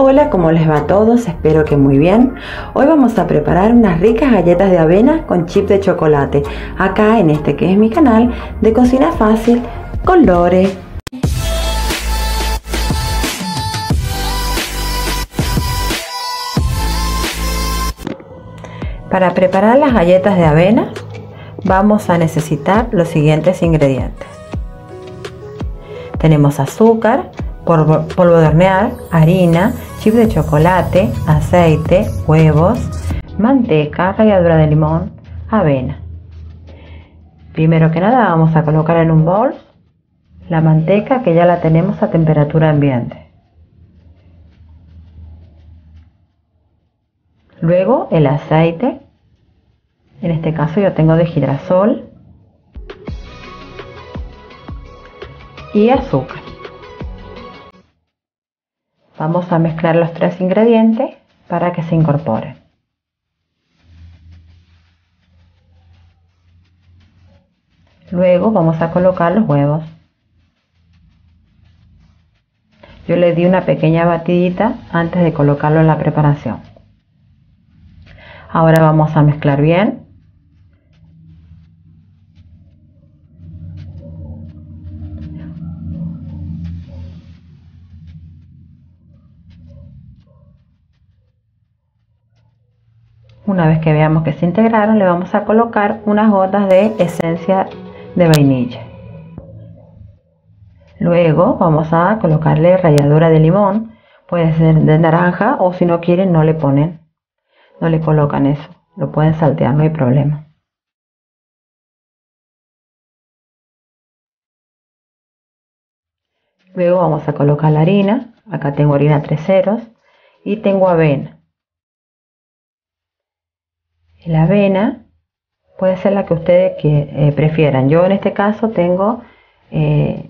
Hola, ¿cómo les va a todos? Espero que muy bien. Hoy vamos a preparar unas ricas galletas de avena con chip de chocolate, acá en este que es mi canal de cocina fácil con Lore. Para preparar las galletas de avena vamos a necesitar los siguientes ingredientes. Tenemos azúcar, polvo, de hornear, harina, chip de chocolate, aceite, huevos, manteca, ralladura de limón, avena. Primero que nada vamos a colocar en un bol la manteca que ya la tenemos a temperatura ambiente. Luego el aceite, en este caso yo tengo de girasol y azúcar. Vamos a mezclar los tres ingredientes para que se incorporen. Luego vamos a colocar los huevos. Yo le di una pequeña batidita antes de colocarlo en la preparación. Ahora vamos a mezclar bien Una vez que veamos que se integraron, le vamos a colocar unas gotas de esencia de vainilla. Luego vamos a colocarle ralladura de limón, puede ser de naranja o si no quieren no le ponen, no le colocan eso, lo pueden saltear, no hay problema. Luego vamos a colocar la harina, acá tengo harina 3 ceros y tengo avena. La avena puede ser la que ustedes eh, prefieran. Yo en este caso tengo eh,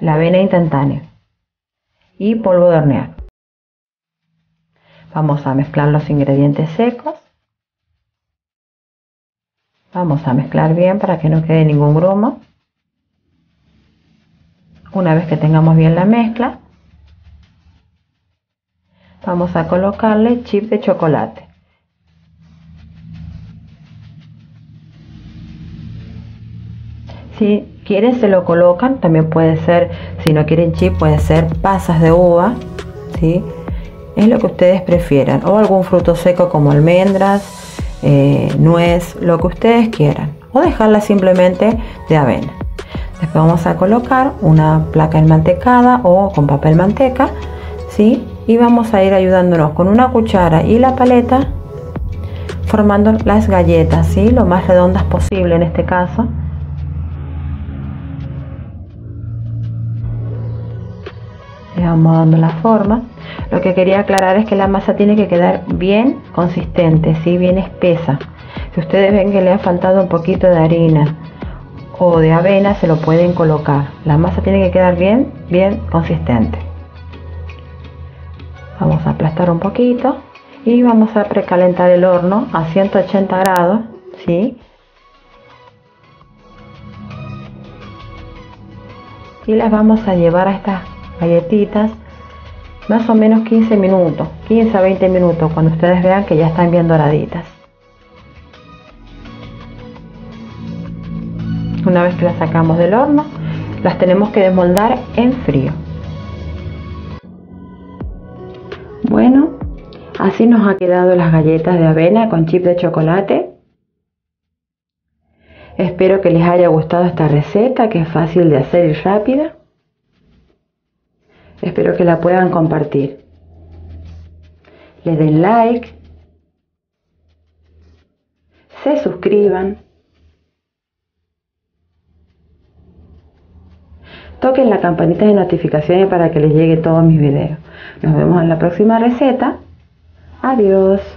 la avena instantánea y polvo de hornear. Vamos a mezclar los ingredientes secos. Vamos a mezclar bien para que no quede ningún grumo. Una vez que tengamos bien la mezcla, vamos a colocarle chip de chocolate. Si quieren se lo colocan, también puede ser, si no quieren chip, puede ser pasas de uva, ¿sí? Es lo que ustedes prefieran. O algún fruto seco como almendras, eh, nuez, lo que ustedes quieran. O dejarla simplemente de avena. Después vamos a colocar una placa enmantecada o con papel manteca, ¿sí? Y vamos a ir ayudándonos con una cuchara y la paleta formando las galletas, ¿sí? Lo más redondas posible en este caso. Vamos dando la forma lo que quería aclarar es que la masa tiene que quedar bien consistente ¿sí? bien espesa si ustedes ven que le ha faltado un poquito de harina o de avena se lo pueden colocar la masa tiene que quedar bien bien consistente vamos a aplastar un poquito y vamos a precalentar el horno a 180 grados ¿sí? y las vamos a llevar a estas galletitas más o menos 15 minutos 15 a 20 minutos cuando ustedes vean que ya están bien doraditas. Una vez que las sacamos del horno las tenemos que desmoldar en frío. Bueno así nos ha quedado las galletas de avena con chip de chocolate. Espero que les haya gustado esta receta que es fácil de hacer y rápida Espero que la puedan compartir. Le den like. Se suscriban. Toquen la campanita de notificaciones para que les llegue todos mis videos. Nos vemos en la próxima receta. Adiós.